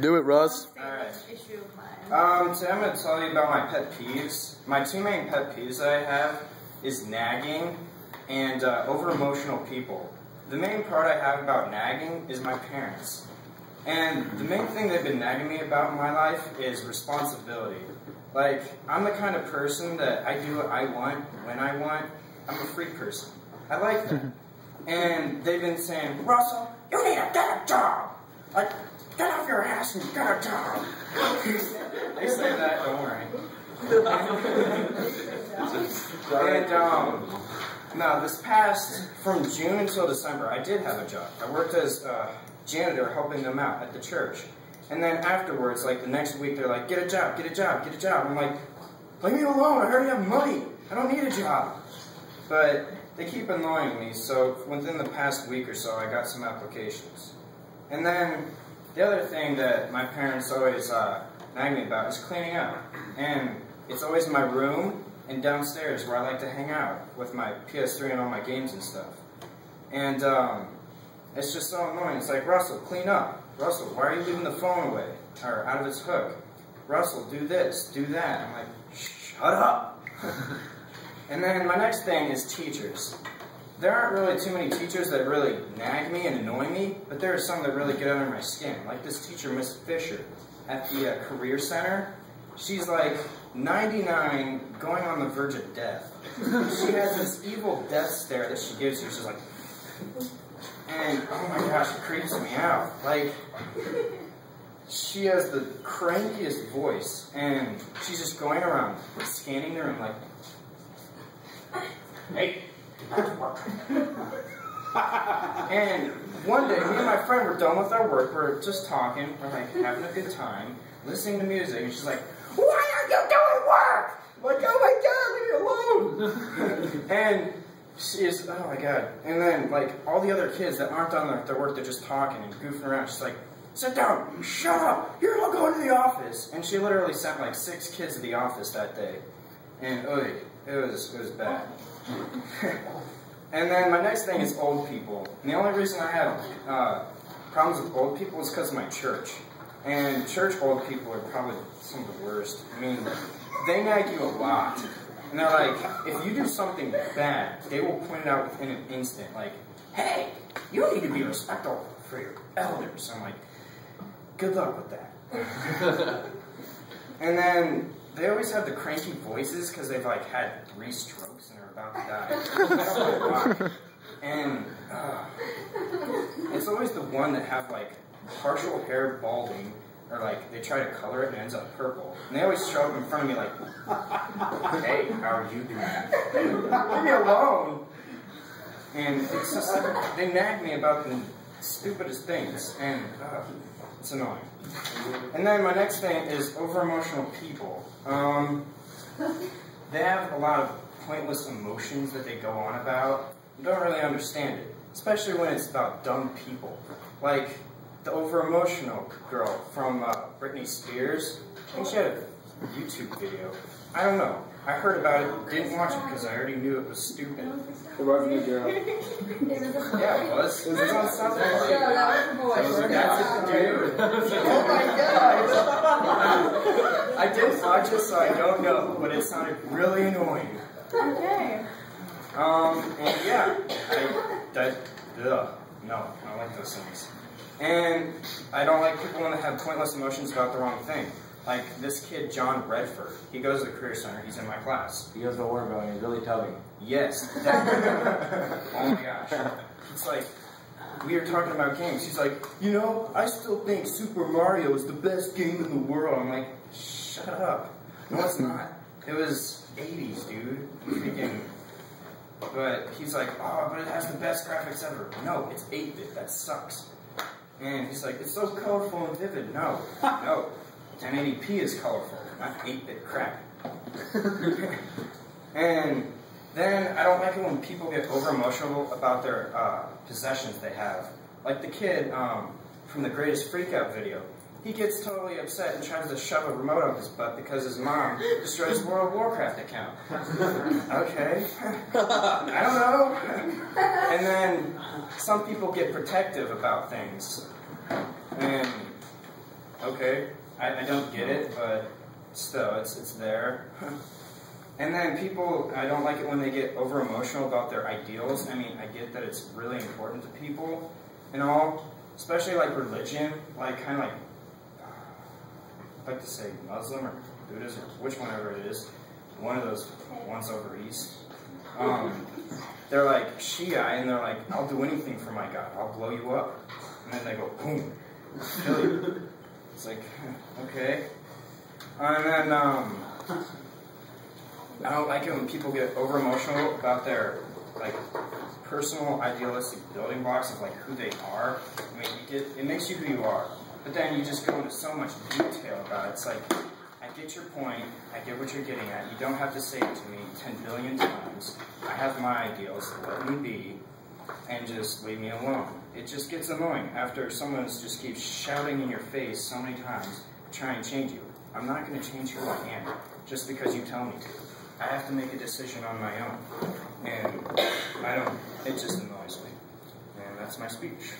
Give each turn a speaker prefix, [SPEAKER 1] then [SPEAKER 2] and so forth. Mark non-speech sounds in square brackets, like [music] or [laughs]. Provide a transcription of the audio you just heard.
[SPEAKER 1] Do it, Russ.
[SPEAKER 2] Alright.
[SPEAKER 3] Issue of mine.
[SPEAKER 2] Um, today I'm going to tell you about my pet peeves. My two main pet peeves that I have is nagging and uh, over emotional people. The main part I have about nagging is my parents. And the main thing they've been nagging me about in my life is responsibility. Like, I'm the kind of person that I do what I want when I want. I'm a free person. I like that. [laughs] and they've been saying, Russell, you need to get a job. Like, get off your ass and get a job. they say that, don't worry. and, um, now this past, from June until December, I did have a job. I worked as a janitor helping them out at the church. And then afterwards, like the next week, they're like, get a job, get a job, get a job. I'm like, leave me alone, I already have money. I don't need a job. But they keep annoying me, so within the past week or so, I got some applications. And then the other thing that my parents always uh, nag me about is cleaning up. And it's always my room and downstairs where I like to hang out with my PS3 and all my games and stuff. And um, it's just so annoying. It's like, Russell, clean up. Russell, why are you leaving the phone away or out of its hook? Russell, do this, do that. I'm like, shut up. [laughs] and then my next thing is teachers. There aren't really too many teachers that really nag me and annoy me, but there are some that really get under my skin. Like this teacher, Miss Fisher, at the uh, Career Center. She's like 99, going on the verge of death. she has this evil death stare that she gives you. She's like, and oh my gosh, it creeps me out. Like, she has the crankiest voice, and she's just going around scanning the room like, hey, and one day, me and my friend were done with our work. We're just talking. We're like having a good time, listening to music. And she's like, "Why are you doing work?" I'm like, "Oh my god, leave me alone!" [laughs] and she's, oh my god. And then like all the other kids that aren't done their work, they're just talking and goofing around. She's like, "Sit down, shut up. You're all going to the office." And she literally sent like six kids to the office that day. And oh, it was it was bad. [laughs] And then my next thing is old people. And the only reason I have uh, problems with old people is because of my church. And church old people are probably some of the worst. I mean, they nag you a lot. And they're like, if you do something bad, they will point it out in an instant. Like, hey, you need to be respectful for your elders. I'm like, good luck with that. [laughs] and then they always have the cranky voices because they've like had three strokes and are about to die. [laughs] [laughs] and uh, it's always the one that have like partial hair balding or like they try to color it and it ends up purple. And they always show up in front of me like, hey, how are you doing? Leave me alone. And it's just like, they nag me about the stupidest things. And uh, it's annoying. And then my next thing is over emotional people. Um, they have a lot of pointless emotions that they go on about. You don't really understand it, especially when it's about dumb people. Like the over emotional girl from uh, Britney Spears. Think she had a YouTube video. I don't know. I heard about it, didn't watch it because I already knew it was stupid.
[SPEAKER 4] The revenue girl.
[SPEAKER 3] It was a [laughs]
[SPEAKER 2] Yeah, it was. It was on South
[SPEAKER 3] No,
[SPEAKER 2] Park.
[SPEAKER 3] that was a boy.
[SPEAKER 2] That's it, dude. Oh my god! I did watch it, so I don't know, but it sounded really annoying.
[SPEAKER 3] Okay.
[SPEAKER 2] Um, and yeah, I, that, ugh, no, I don't like those things. And I don't like people when they have pointless emotions about the wrong thing. Like this kid, John Redford. He goes to the Career Center. He's in my class.
[SPEAKER 4] He goes to Warbo and he's really tubby.
[SPEAKER 2] Yes. [laughs] oh my gosh. It's like, we were talking about games. He's like, you know, I still think Super Mario is the best game in the world. I'm like, shut up. No, it's mm-hmm. not. It was 80s, dude. Freaking. But he's like, oh, but it has the best graphics ever. No, it's 8-bit. That sucks. And he's like, it's so colorful and vivid. No, no. 1080p is colorful, not 8-bit crap. [laughs] and then I don't like it when people get over emotional about their uh, possessions they have. Like the kid um, from the Greatest Freakout video. He gets totally upset and tries to shove a remote up his butt because his mom destroyed his World of Warcraft account. [laughs] okay. I don't know. and then some people get protective about things. And, okay, I, I don't get it, but still, it's it's there. and then people, I don't like it when they get over emotional about their ideals. I mean, I get that it's really important to people and all, especially like religion, like kind of like I'd like to say Muslim or Buddhism, which one ever it is, one of those ones over east. Um, they're like Shia, and they're like, I'll do anything for my God. I'll blow you up. And then they go, boom, kill you. It's like, [laughs] okay. And then, um, I don't like it when people get over emotional about their, like, personal idealistic building blocks of, like, who they are. I mean, you get, it makes you who you are. But then you just go into so much detail about it. It's like, I get your point. I get what you're getting at. You don't have to say it to me 10 billion times. I have my ideals. Let me be. And just leave me alone. It just gets annoying after someone just keeps shouting in your face so many times trying to try and change you. I'm not going to change who I am just because you tell me to. I have to make a decision on my own. And I don't, it just annoys me. And that's my speech.